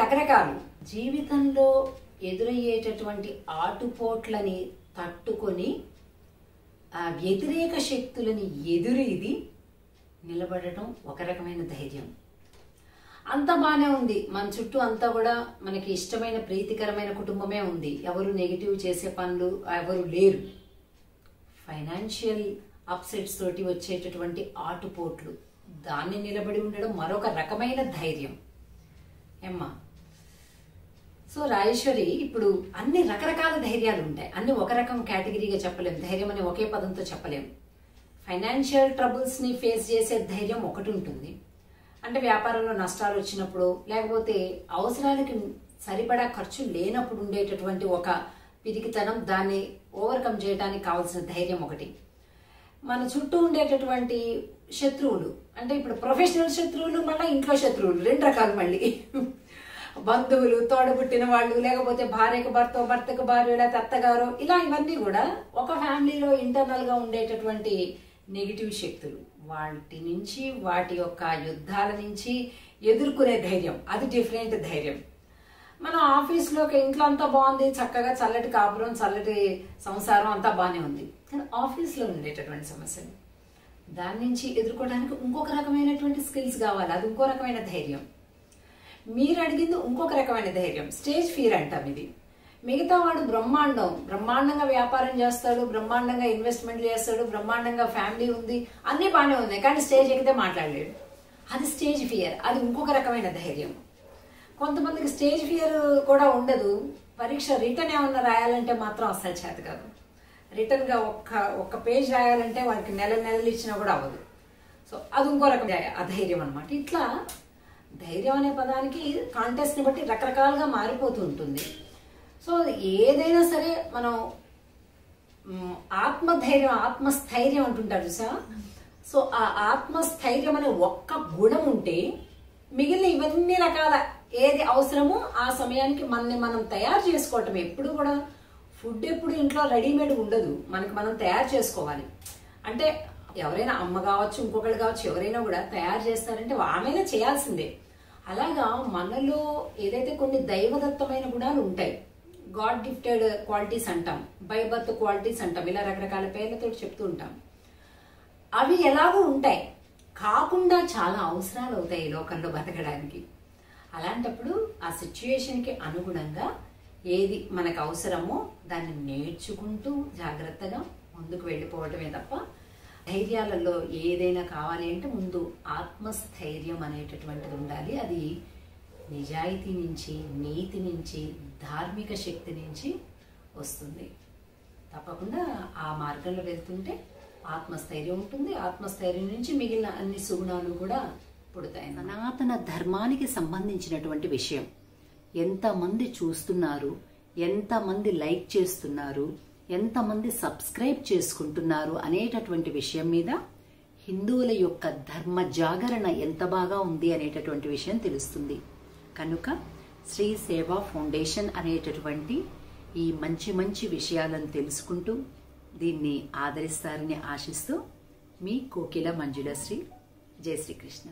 రకరకాలు. జీవితంలో ఎదురయ్యేటటువంటి ఆటుపోట్లని తట్టుకొని ఆ వ్యతిరేక శక్తులని ఎదురీది నిలబడటం ఒక రకమైన ధైర్యం. అంత బాగానే ఉంది. మన చుట్టూ అంతా కూడా మనకి ఇష్టమైన ప్రీతికరమైన కుటుంబమే ఉంది. ఎవరు నెగిటివ్ చేసే పనులు ఎవరు లేరు. ఫైనాన్షియల్ అప్సెట్స్ తోటి వచ్చేటటువంటి ఆటుపోట్లు దాన్ని నిలబడి ఉండడం మరొక రకమైన ధైర్యం. ఎమ్మ. సో రాజేశ్వరి ఇప్పుడు అన్ని రకరకాల ధైర్యాలు ఉంటాయి. అన్ని ఒక రకం కేటగిరీగా చెప్పలేము ధైర్యం అని ఒకే పదంతో చెప్పలేము ఫైనాన్షియల్ ట్రబుల్స్ని ఫేస్ చేసే ధైర్యం ఒకటి ఉంటుంది. అంటే వ్యాపారంలో నష్టాలు వచ్చినప్పుడు లేకపోతే అవసరాలకి సరిపడా ఖర్చు లేనప్పుడు ఉండేటటువంటి ఒక పిరికితనం దాన్ని ఓవర్కమ్ చేయడానికి కావాల్సిన ధైర్యం ఒకటి. మన చుట్టూ ఉండేటటువంటి శత్రువులు. అంటే ఇప్పుడు ప్రొఫెషనల్ శత్రువులు మళ్ళీ ఇంట్లో శత్రువులు. రెండు రకాలు మళ్ళీ. బంధువులు తోడబుట్టిన వాళ్ళు లేకపోతే భార్యకు భర్త భర్తకు భార్య లేకపోతే అత్తగారు ఇలా ఇవన్నీ కూడా ఒక ఫ్యామిలీలో ఇంటర్నల్గా ఉండేటటువంటి నెగిటివ్ శక్తులు. వాటి నుంచి వాటి యొక్క యుద్ధాల నుంచి ఎదుర్కొనే ధైర్యం. అది డిఫరెంట్ ధైర్యం. మన ఆఫీస్లోకి ఇంట్లో అంతా బాగుంది చక్కగా చల్లటి కాపురం చల్లటి సంసారం అంతా బాగానే ఉంది. కానీ ఆఫీస్లో ఉండేటటువంటి సమస్యలు. దాని నుంచి ఎదుర్కోవడానికి ఇంకొక రకమైనటువంటి స్కిల్స్ కావాలి. అది ఇంకో రకమైన ధైర్యం. మీరు అడిగింది ఇంకొక రకమైన ధైర్యం. స్టేజ్ ఫీర్ అంటాం ఇది. మిగతా వాడు బ్రహ్మాండం. బ్రహ్మాండంగా వ్యాపారం చేస్తాడు బ్రహ్మాండంగా ఇన్వెస్ట్మెంట్లు చేస్తాడు బ్రహ్మాండంగా ఫ్యామిలీ ఉంది అన్నీ బాగానే ఉన్నాయి కానీ స్టేజ్ ఎక్కితే మాట్లాడలేడు. అది స్టేజ్ ఫియర్. అది ఇంకొక రకమైన ధైర్యం. కొంతమందికి స్టేజ్ ఫియర్ కూడా ఉండదు. పరీక్ష రిటర్న్ ఏమన్నా రాయాలంటే మాత్రం అస్సలు చేత కాదు. రిటర్న్గా ఒక్క ఒక్క పేజ్ రాయాలంటే వారికి నెల నెలలు ఇచ్చినా కూడా అవ్వదు. సో అది ఇంకో రకం అధైర్యం అనమాట ఇట్లా ధైర్యం అనే పదానికి కాంటెస్ట్ని బట్టి రకరకాలుగా మారిపోతూ ఉంటుంది. సో ఏదైనా సరే మనం ఆత్మధైర్యం ఆత్మస్థైర్యం అంటుంటారు చూసా సో ఆ ఆత్మస్థైర్యం అనే ఒక్క గుణం ఉంటే మిగిలిన ఇవన్నీ రకాల ఏది అవసరమో ఆ సమయానికి మనని మనం తయారు చేసుకోవటం ఎప్పుడు కూడా ఫుడ్ ఎప్పుడు ఇంట్లో రెడీమేడ్ ఉండదు. మనకి మనం తయారు చేసుకోవాలి. అంటే ఎవరైనా అమ్మ కావచ్చు ఇంకొకళ్ళు కావచ్చు ఎవరైనా కూడా తయారు చేస్తారంటే ఆమెనే చేయాల్సిందే. అలాగా మనలో ఏదైతే కొన్ని దైవదత్తమైన గుణాలు ఉంటాయి గాడ్ గిఫ్టెడ్ క్వాలిటీస్ అంటాం బై బర్త్ క్వాలిటీస్ అంటాం ఇలా రకరకాల పేర్లతో చెప్తూ ఉంటాం. అవి ఎలాగో ఉంటాయి. కాకుండా చాలా అవసరాలు అవుతాయి ఈ లోకంలో బతకడానికి. అలాంటప్పుడు ఆ సిచ్యుయేషన్కి అనుగుణంగా ఏది మనకు అవసరమో దాన్ని నేర్చుకుంటూ జాగ్రత్తగా ముందుకు వెళ్ళిపోవటమే తప్ప ధైర్యాలలో ఏదైనా కావాలి అంటే ముందు ఆత్మస్థైర్యం అనేటటువంటిది ఉండాలి. అది నిజాయితీ నుంచి నీతి నుంచి ధార్మిక శక్తి నుంచి వస్తుంది. తప్పకుండా ఆ మార్గంలో వెళ్తుంటే ఆత్మస్థైర్యం ఉంటుంది. ఆత్మస్థైర్యం నుంచి మిగిలిన అన్ని సుగుణాలు కూడా పుడతాయి సనాతన ధర్మానికి సంబంధించినటువంటి విషయం. ఎంతమంది చూస్తున్నారు ఎంతమంది లైక్ చేస్తున్నారు ఎంతమంది సబ్స్క్రైబ్ చేసుకుంటున్నారు అనేటటువంటి విషయం మీద హిందువుల యొక్క ధర్మ జాగరణ ఎంత బాగా ఉంది అనేటటువంటి విషయం తెలుస్తుంది. కనుక శ్రీ సేవా ఫౌండేషన్ అనేటటువంటి ఈ మంచి మంచి విషయాలను తెలుసుకుంటూ దీన్ని ఆదరిస్తారని ఆశిస్తూ మీ కోకిల మంజుల శ్రీ. జయ శ్రీకృష్ణ.